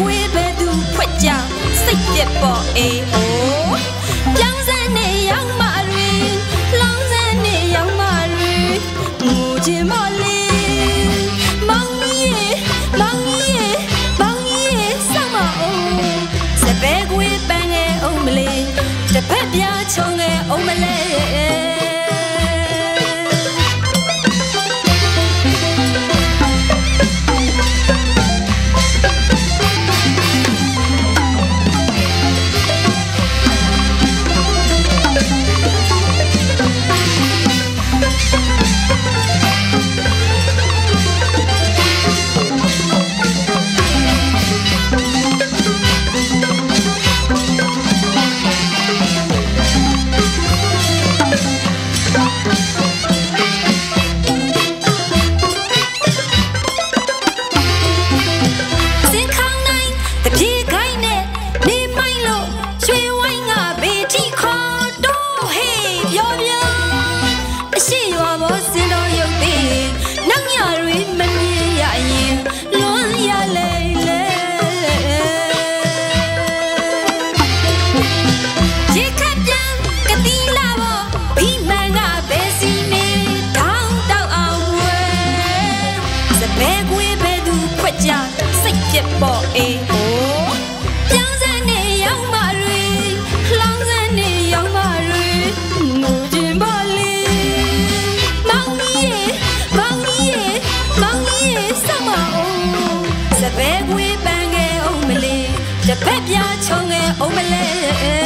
ပွေးပဲသူဖွက်ကြစိတ်ပြက်ပေါ်အေးဟိုပြောင်းစမ်းနေရောက်မရီလောင်းစမ်းနေရောက်မရီငိုခြင်းမလေးမောင်ကြီးရေမောင်ကြီးရေမောင်ကြီးရေဆောက်မအောင်စပယ်ကွေးပန်းငယ်အောင်မလေးတစ်ဖက်ပြချုံငယ်အောင်မလေး Babasını yok ဘဲခွေးပန်းငယ်အုံးမလေးတစ်ဖက်ပြချုံငယ်အုံးမလေး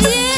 Yeah.